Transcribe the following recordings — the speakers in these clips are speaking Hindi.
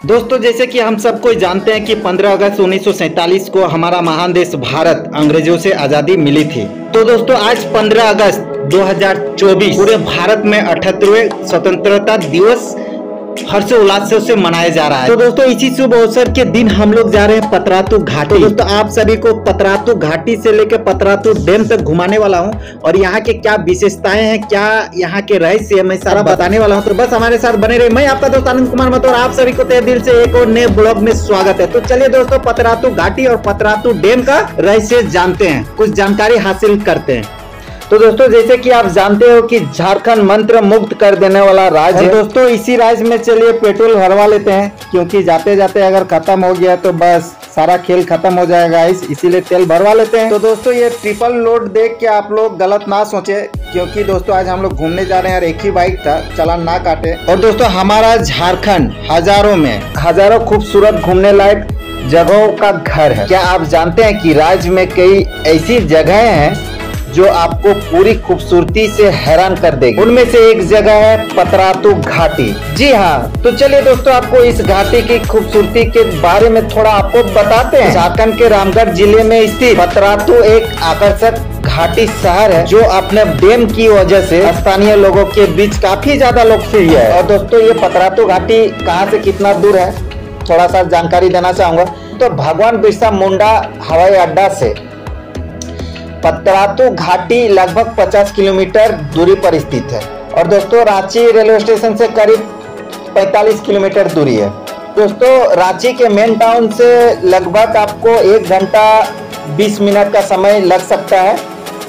दोस्तों, जैसे कि हम सब कोई जानते हैं कि 15 अगस्त उन्नीस को हमारा महान देश भारत अंग्रेज़ों से आज़ादी मिली थी। तो दोस्तों, आज 15 अगस्त 2024 पूरे भारत में अठहत्तरवे स्वतंत्रता दिवस हर्षोल्लास से उसे मनाया जा रहा है। तो दोस्तों इसी शुभ अवसर के दिन हम लोग जा रहे हैं पतरातू घाटी। तो दोस्तों आप सभी को पतरातू घाटी से लेकर पतरातू डैम तक घुमाने वाला हूँ और यहाँ के क्या विशेषताएँ हैं क्या यहाँ के रहस्य है मैं सारा बताने वाला हूँ। तो बस हमारे साथ बने रहे मैं आपका दोस्त आनंद कुमार मत और आप सभी को तय दिल से एक और नए ब्लॉग में स्वागत है। तो चलिए दोस्तों पतरातू घाटी और पतरातू डैम का रहस्य जानते हैं कुछ जानकारी हासिल करते हैं। तो दोस्तों जैसे कि आप जानते हो कि झारखंड मंत्र मुक्त कर देने वाला राज्य है दोस्तों इसी राज्य में चलिए पेट्रोल भरवा लेते हैं क्योंकि जाते जाते अगर खत्म हो गया तो बस सारा खेल खत्म हो जाएगा इस इसीलिए तेल भरवा लेते हैं। तो दोस्तों ये ट्रिपल लोड देख के आप लोग गलत ना सोचे क्योंकि दोस्तों आज हम लोग घूमने जा रहे हैं और एक ही बाइक था चलान ना काटे। और दोस्तों हमारा झारखंड हज़ारों में हज़ारों खूबसूरत घूमने लायक जगहों का घर है। क्या आप जानते हैं कि राज्य में कई ऐसी जगह हैं जो आपको पूरी खूबसूरती से हैरान कर देगी। उनमें से एक जगह है पतरातू घाटी। जी हाँ तो चलिए दोस्तों, आपको इस घाटी की खूबसूरती के बारे में थोड़ा आपको बताते हैं। झारखंड के रामगढ़ ज़िले में स्थित पतरातू एक आकर्षक घाटी शहर है, जो अपने डेम की वजह से स्थानीय लोगों के बीच काफ़ी ज़्यादा लोकप्रिय है। और दोस्तों, ये पतरातू घाटी कहाँ से कितना दूर है? थोड़ा सा जानकारी देना चाहूँगा। तो भगवान बिरसा मुंडा हवाई अड्डा से। पतरातू घाटी लगभग 50 किलोमीटर दूरी पर स्थित है। और दोस्तों, रांची रेलवे स्टेशन से करीब 45 किलोमीटर दूरी है। दोस्तों, रांची के मेन टाउन से लगभग आपको एक घंटा 20 मिनट का समय लग सकता है।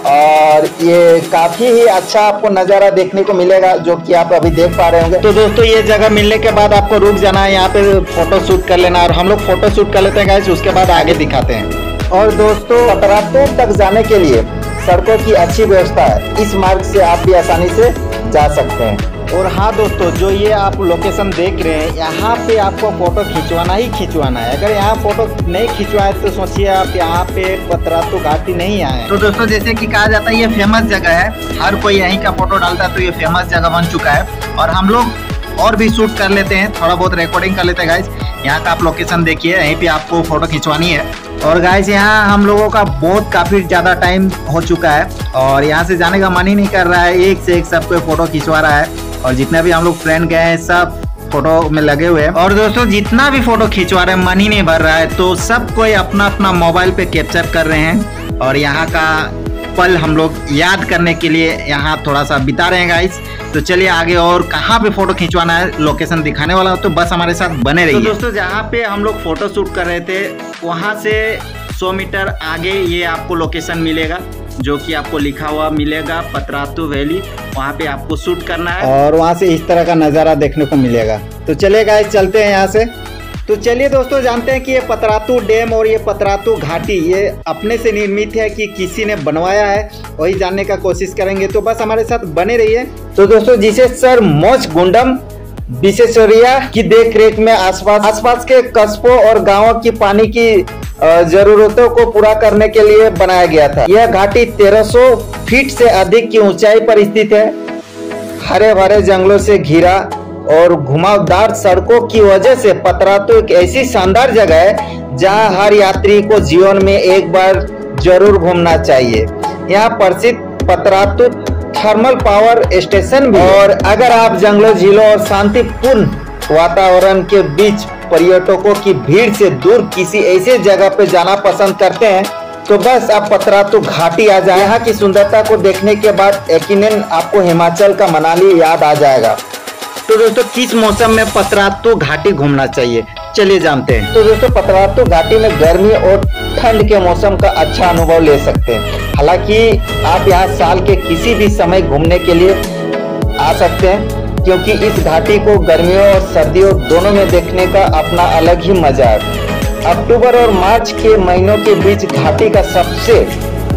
और ये काफ़ी ही अच्छा आपको नज़ारा देखने को मिलेगा, जो कि आप अभी देख पा रहे होंगे। तो दोस्तों, ये जगह मिलने के बाद आपको रुक जाना है, यहाँ पे फ़ोटो शूट कर लेना। और हम लोग फ़ोटो शूट कर लेते हैं गाइस उसके बाद आगे दिखाते हैं। और दोस्तों पतरातू तक जाने के लिए सड़कों की अच्छी व्यवस्था है। इस मार्ग से आप भी आसानी से जा सकते हैं। और हाँ दोस्तों, जो ये आप लोकेशन देख रहे हैं, यहाँ पे आपको फ़ोटो खिंचवाना ही खिंचवाना है। अगर यहाँ फ़ोटो नहीं खिंचवाए तो सोचिए आप, यहाँ पे पतरातू घाटी नहीं आए। तो दोस्तों, जैसे कि कहा जाता है, ये फ़ेमस जगह है। हर कोई यहीं का फ़ोटो डालता है तो ये फ़ेमस जगह बन चुका है। और हम लोग और भी शूट कर लेते हैं, थोड़ा बहुत रिकॉर्डिंग कर लेते हैं गाइज़ यहाँ का आप लोकेशन देखिए, यहीं पे आपको फ़ोटो खिंचवानी है। और गाइस यहाँ हम लोगों का बहुत काफ़ी ज़्यादा टाइम हो चुका है। और यहाँ से जाने का मन ही नहीं कर रहा है, एक से एक सबको फ़ोटो खिंचवा रहा है। और जितने भी हम लोग फ्रेंड गए हैं, सब फ़ोटो में लगे हुए हैं। और दोस्तों, जितना भी फ़ोटो खिंचवा रहे हैं मन ही नहीं भर रहा है तो सब कोई अपना अपना मोबाइल पे कैप्चर कर रहे हैं। और यहाँ का पल हम लोग याद करने के लिए यहाँ थोड़ा सा बिता रहे हैं गाइस तो चलिए आगे और कहाँ पे फ़ोटो खिंचवाना है लोकेशन दिखाने वाला हो तो बस हमारे साथ बने रहिए। तो दोस्तों, जहाँ पे हम लोग फ़ोटो शूट कर रहे थे, वहाँ से 100 मीटर आगे ये आपको लोकेशन मिलेगा। जो कि आपको लिखा हुआ मिलेगा, पतरातू वैली, वहाँ पे आपको शूट करना है। और वहाँ से इस तरह का नज़ारा देखने को मिलेगा। तो चलिए गाइस चलते हैं यहाँ से। तो चलिए दोस्तों, जानते हैं कि ये पतरातू डैम और ये पतरातू घाटी, ये अपने से निर्मित है कि किसी ने बनवाया है, वही जानने का कोशिश करेंगे। तो बस हमारे साथ बने रहिए। तो दोस्तों जिसे सर मोच गुंडम, विशेषरिया की देख रेख में आसपास आसपास के कस्बों और गाँवों की पानी की जरूरतों को पूरा करने के लिए बनाया गया था। यह घाटी 1300 फीट से अधिक की ऊंचाई पर स्थित है। हरे भरे जंगलों से घिरा और घुमावदार सड़कों की वजह से पतरातू एक ऐसी शानदार जगह है, जहाँ हर यात्री को जीवन में एक बार ज़रूर घूमना चाहिए। यहाँ प्रसिद्ध पतरातू थर्मल पावर स्टेशन भी और अगर आप जंगलों, झीलों और शांतिपूर्ण वातावरण के बीच पर्यटकों की भीड़ से दूर किसी ऐसे जगह पे जाना पसंद करते हैं तो बस आप पतरातू घाटी आ जाए। यहाँ की सुंदरता को देखने के बाद यकीनन आपको हिमाचल का मनाली याद आ जाएगा। तो दोस्तों, किस मौसम में पतरातू घाटी घूमना चाहिए? चलिए जानते हैं। तो दोस्तों पतरातू घाटी में गर्मी और ठंड के मौसम का अच्छा अनुभव ले सकते हैं। हालाँकि आप यहाँ साल के किसी भी समय घूमने के लिए आ सकते हैं। क्योंकि इस घाटी को गर्मियों और सर्दियों दोनों में देखने का अपना अलग ही मज़ा है। अक्टूबर और मार्च के महीनों के बीच घाटी का सबसे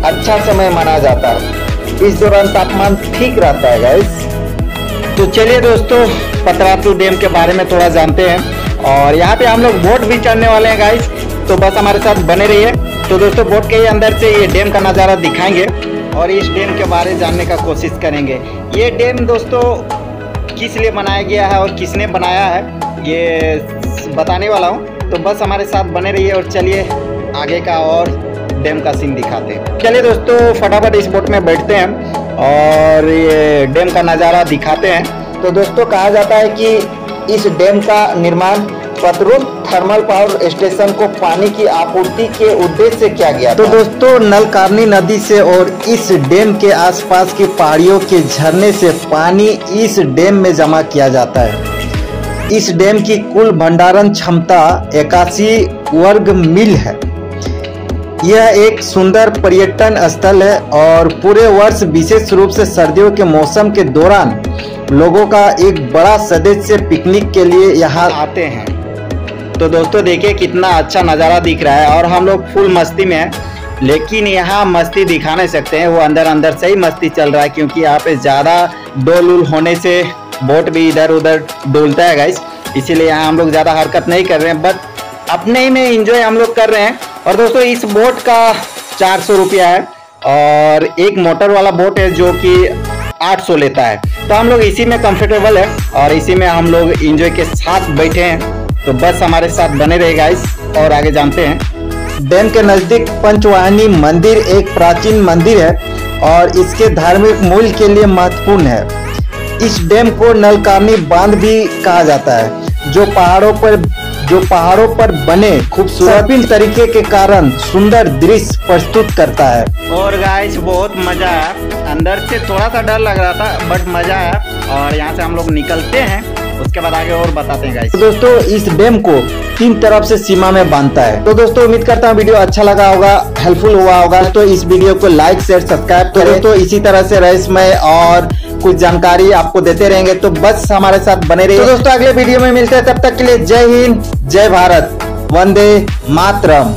अच्छा समय माना जाता है। इस दौरान तापमान ठीक रहता है गाइस तो चलिए दोस्तों, पतरातू डैम के बारे में थोड़ा जानते हैं। और यहाँ पे हम लोग बोट भी चढ़ने वाले हैं गाइस तो बस हमारे साथ बने रहिए। तो दोस्तों, बोट के अंदर से ये डैम का नज़ारा दिखाएँगे और इस डैम के बारे जानने का कोशिश करेंगे। ये डैम दोस्तों किस लिए बनाया गया है और किसने बनाया है, ये बताने वाला हूँ। तो बस हमारे साथ बने रहिए और चलिए आगे का और डैम का सीन दिखाते हैं। चलिए दोस्तों, फटाफट इस बोट में बैठते हैं और ये डैम का नज़ारा दिखाते हैं। तो दोस्तों, कहा जाता है कि इस डैम का निर्माण पतरुल थर्मल पावर स्टेशन को पानी की आपूर्ति के उद्देश्य से किया गया तो दोस्तों नलकारनी नदी से और इस डैम के आसपास की पहाड़ियों के झरने से पानी इस डैम में जमा किया जाता है। इस डैम की कुल भंडारण क्षमता इक्यासी वर्ग मील है। यह एक सुंदर पर्यटन स्थल है और पूरे वर्ष विशेष रूप से सर्दियों के मौसम के दौरान लोगों का एक बड़ा सदस्य पिकनिक के लिए यहाँ आते हैं। तो दोस्तों देखिए कितना अच्छा नज़ारा दिख रहा है और हम लोग फुल मस्ती में हैं। लेकिन यहाँ मस्ती दिखा नहीं सकते हैं, वो अंदर अंदर से ही मस्ती चल रहा है, क्योंकि यहाँ पे ज़्यादा डोल उल होने से बोट भी इधर उधर डोलता है गाइस इसीलिए यहाँ हम लोग ज़्यादा हरकत नहीं कर रहे हैं बट अपने ही में इंजॉय हम लोग कर रहे हैं। और दोस्तों इस बोट का चार सौ रुपया है, और एक मोटर वाला बोट है जो कि 800 लेता है। तो हम लोग इसी में कंफर्टेबल है, और इसी में हम लोग इंजॉय के साथ बैठे हैं। तो बस हमारे साथ बने रहेगा इस और आगे जानते हैं। डैम के नज़दीक पंचवाहिनी मंदिर एक प्राचीन मंदिर है और इसके धार्मिक मूल्य के लिए महत्वपूर्ण है। इस डैम को नलकानी बाँध भी कहा जाता है जो पहाड़ों पर जो पहाड़ों पर बने खूबसूरत तरीके के कारण सुंदर दृश्य प्रस्तुत करता है। और गाइस बहुत मज़ा आया। अंदर से थोड़ा सा डर लग रहा था बट मज़ा आया। और यहाँ से हम लोग निकलते हैं। उसके बाद आगे और बताते हैं गाइस तो दोस्तों इस डैम को तीन तरफ़ से सीमा में बांधता है। तो दोस्तों उम्मीद करता हूँ वीडियो अच्छा लगा होगा हेल्पफुल हुआ होगा। तो इस वीडियो को लाइक शेयर सब्सक्राइब करें। तो इसी तरह से रहस्यमय और कुछ जानकारी आपको देते रहेंगे। तो बस हमारे साथ बने रहिए। तो दोस्तों अगले वीडियो में मिलते हैं। तब तक के लिए जय हिंद जय भारत। वंदे मातरम।